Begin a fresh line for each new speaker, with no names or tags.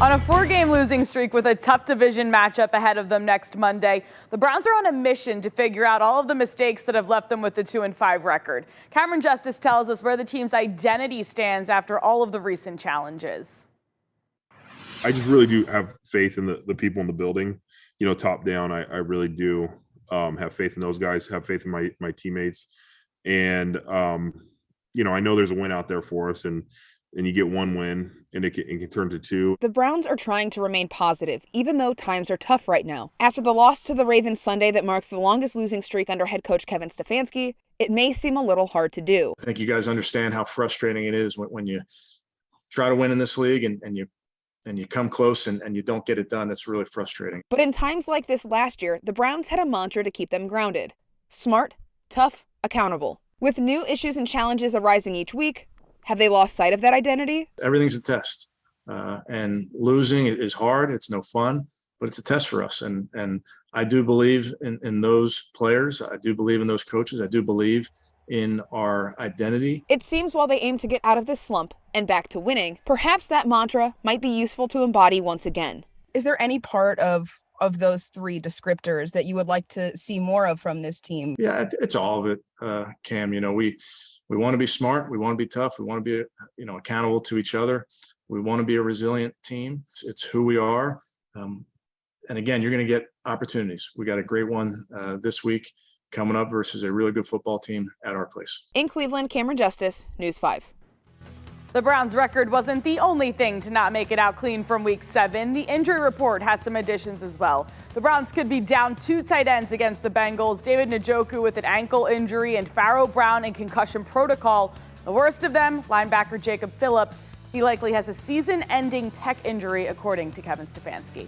On a four game losing streak with a tough division matchup ahead of them next Monday, the Browns are on a mission to figure out all of the mistakes that have left them with the 2 and 5 record. Cameron Justice tells us where the team's identity stands after all of the recent challenges.
I just really do have faith in the, the people in the building, you know, top down. I, I really do um, have faith in those guys, have faith in my, my teammates. And, um, you know, I know there's a win out there for us and, and you get one win and it can, it can, turn to two.
The Browns are trying to remain positive, even though times are tough right now. After the loss to the Ravens Sunday that marks the longest losing streak under head coach Kevin Stefanski, it may seem a little hard to do.
I think you guys understand how frustrating it is when, when you try to win in this league and, and you and you come close and, and you don't get it done. That's really frustrating.
But in times like this last year, the Browns had a mantra to keep them grounded smart, tough, accountable. With new issues and challenges arising each week, have they lost sight of that identity?
Everything's a test, uh, and losing is hard. It's no fun, but it's a test for us. And and I do believe in in those players. I do believe in those coaches. I do believe in our identity.
It seems while they aim to get out of this slump and back to winning, perhaps that mantra might be useful to embody once again.
Is there any part of of those three descriptors that you would like to see more of from this team?
Yeah, it's all of it, uh, Cam. You know, we we want to be smart. We want to be tough. We want to be, you know, accountable to each other. We want to be a resilient team. It's, it's who we are. Um, and again, you're going to get opportunities. We got a great one uh, this week coming up versus a really good football team at our place.
In Cleveland, Cameron Justice, News 5.
The Browns' record wasn't the only thing to not make it out clean from week seven. The injury report has some additions as well. The Browns could be down two tight ends against the Bengals David Njoku with an ankle injury and Pharaoh Brown in concussion protocol. The worst of them, linebacker Jacob Phillips. He likely has a season ending pec injury, according to Kevin Stefanski.